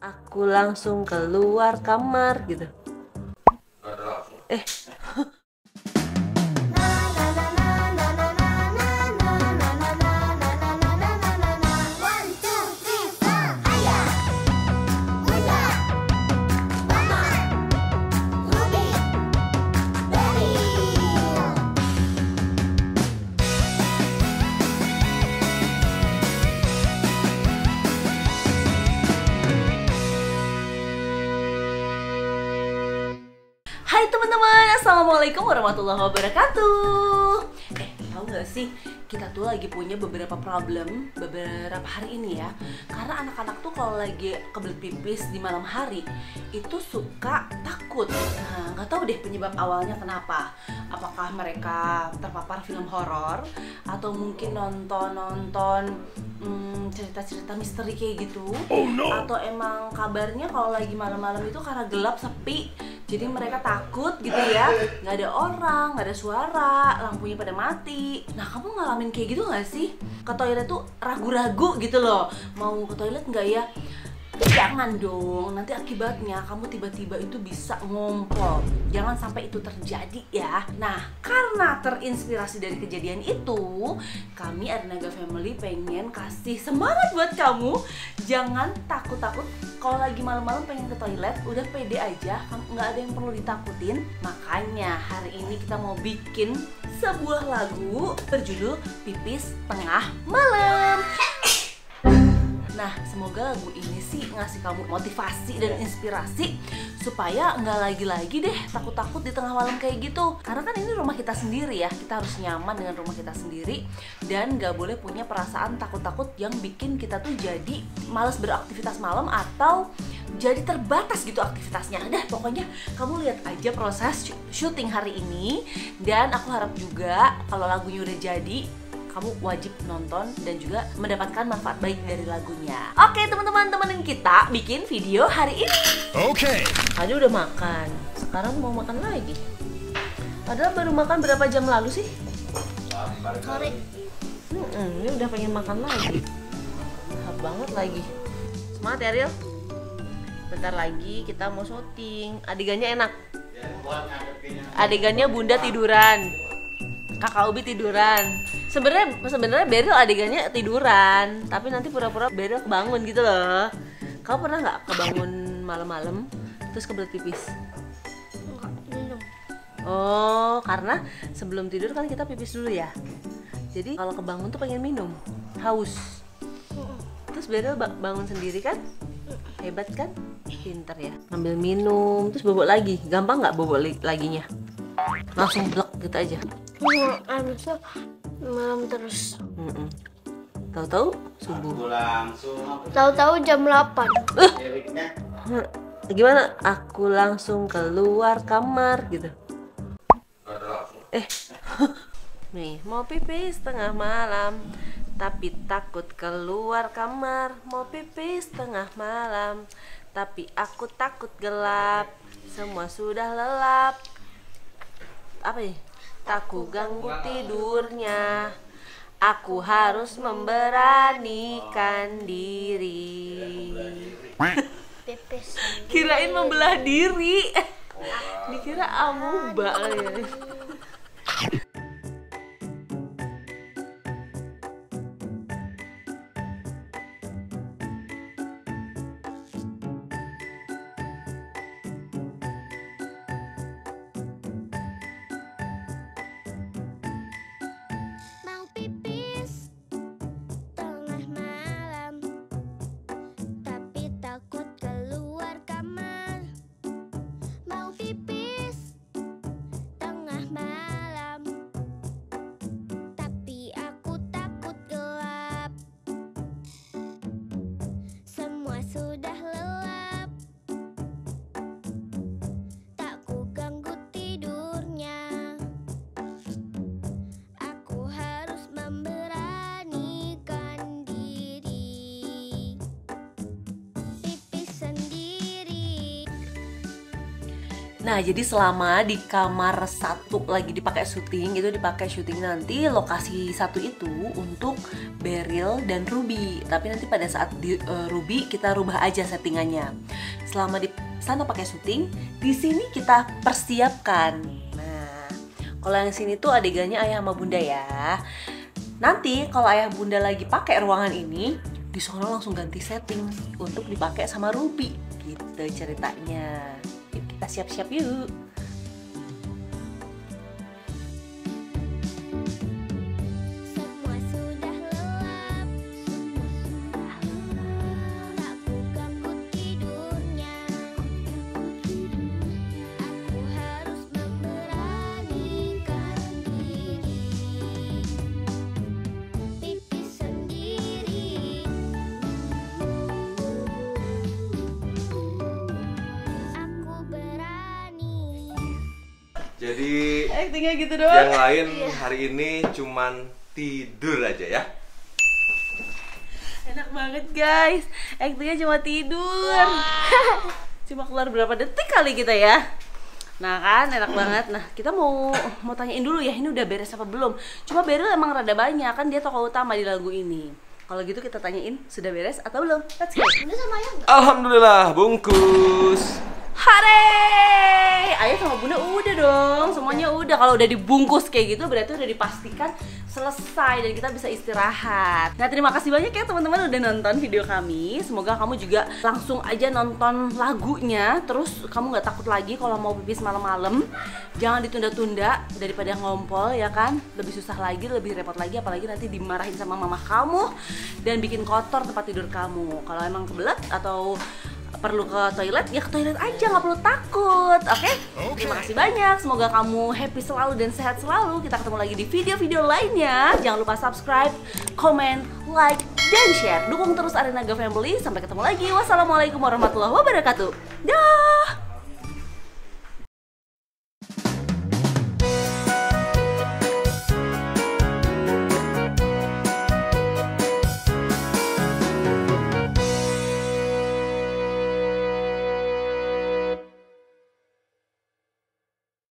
Aku langsung keluar kamar gitu. Eh, teman-teman, Assalamualaikum warahmatullahi wabarakatuh. Eh, tahu nggak sih, kita tuh lagi punya beberapa problem beberapa hari ini ya. Karena anak-anak tuh kalau lagi kebelet pipis di malam hari Itu suka takut. Nah, nggak tahu deh penyebab awalnya kenapa. Apakah mereka terpapar film horor Atau mungkin nonton-nonton hmm, cerita-cerita misteri kayak gitu? Atau emang kabarnya kalau lagi malam-malam itu karena gelap, sepi jadi mereka takut gitu ya. Nggak ada orang nggak ada suara lampunya pada mati. Nah kamu ngalamin kayak gitu nggak sih? Ke toilet tuh ragu-ragu gitu loh. Mau ke toilet nggak ya Jangan dong, nanti akibatnya kamu tiba-tiba itu bisa ngompol. Jangan sampai itu terjadi ya. Nah, karena terinspirasi dari kejadian itu Kami Arnaga Family pengen kasih semangat buat kamu. Jangan takut-takut kalau lagi malam-malam pengen ke toilet Udah pede aja, nggak ada yang perlu ditakutin. Makanya hari ini kita mau bikin sebuah lagu berjudul Pipis Tengah Malam Nah, semoga lagu ini sih ngasih kamu motivasi dan inspirasi supaya nggak lagi-lagi deh takut-takut di tengah malam kayak gitu. Karena kan ini rumah kita sendiri ya, kita harus nyaman dengan rumah kita sendiri dan nggak boleh punya perasaan takut-takut yang bikin kita tuh jadi males beraktivitas malam atau jadi terbatas gitu aktivitasnya. Dah, pokoknya kamu lihat aja proses sy- syuting hari ini dan aku harap juga kalau lagunya udah jadi kamu wajib nonton dan juga mendapatkan manfaat baik dari lagunya. Oke teman-teman temenin kita bikin video hari ini. Okay. Tadi udah makan, sekarang mau makan lagi. Padahal baru makan berapa jam lalu sih? Sore. Hmm, ini udah pengen makan lagi. Lahap banget lagi. Semangat ya Ril. Bentar lagi kita mau syuting. Adegannya enak. Adegannya bunda tiduran. Kakak Ubi tiduran. Sebenarnya sebenarnya Beril adegannya tiduran, tapi nanti pura-pura Beril kebangun gitu loh. Kamu pernah nggak kebangun malam-malam terus kebelet pipis? Oh, karena sebelum tidur kan kita pipis dulu ya. Jadi kalau kebangun tuh pengen minum, haus. Terus Beril ba- bangun sendiri kan? Hebat kan? Pinter ya. Ngambil minum, terus bobok lagi. Gampang nggak bobok laginya? Langsung blek gitu aja. Minum air bisa malam terus. Mm-mm. Tahu-tahu subuh. Tahu-tahu jam 8. liriknya Hmm, Gimana? Aku langsung keluar kamar gitu. Eh, nih mau pipis tengah malam, tapi takut keluar kamar. Mau pipis tengah malam, tapi aku takut gelap. Semua sudah lelap. Apa nih? Takut ganggu tidurnya. Aku harus memberanikan diri. Kirain membelah diri. Dikira amuba ya. Nah, jadi selama di kamar satu lagi dipakai syuting, itu dipakai syuting nanti lokasi satu itu untuk Beryl dan Ruby. Tapi nanti pada saat di uh, Ruby kita rubah aja settingannya. Selama di sana pakai syuting, di sini kita persiapkan. Nah, kalau yang sini tuh adegannya ayah sama bunda ya. Nanti kalau ayah bunda lagi pakai ruangan ini, di sana langsung ganti setting untuk dipakai sama Ruby. Gitu ceritanya siap-siap yuk. Jadi actingnya gitu doang. Yang lain hari ini cuman tidur aja ya. Enak banget guys. Actingnya cuma tidur. cuma keluar berapa detik kali kita ya. Nah kan enak banget. Nah kita mau mau tanyain dulu ya ini udah beres apa belum. Cuma Beryl emang rada banyak kan dia tokoh utama di lagu ini. Kalau gitu kita tanyain sudah beres atau belum? Let's go. Alhamdulillah bungkus. Hare! Ayah sama bunda udah dong, semuanya udah. Kalau udah dibungkus kayak gitu berarti udah dipastikan selesai dan kita bisa istirahat. Nah terima kasih banyak ya teman-teman udah nonton video kami. Semoga kamu juga langsung aja nonton lagunya. Terus kamu nggak takut lagi kalau mau pipis malam-malam. Jangan ditunda-tunda daripada ngompol ya kan. Lebih susah lagi, lebih repot lagi. Apalagi nanti dimarahin sama mama kamu dan bikin kotor tempat tidur kamu. Kalau emang kebelet atau perlu ke toilet ya ke toilet aja nggak perlu takut oke? Okay? okay. terima kasih banyak semoga kamu happy selalu dan sehat selalu. Kita ketemu lagi di video-video lainnya. Jangan lupa subscribe comment like dan share. Dukung terus Arena Family sampai ketemu lagi. Wassalamualaikum warahmatullahi wabarakatuh. Dah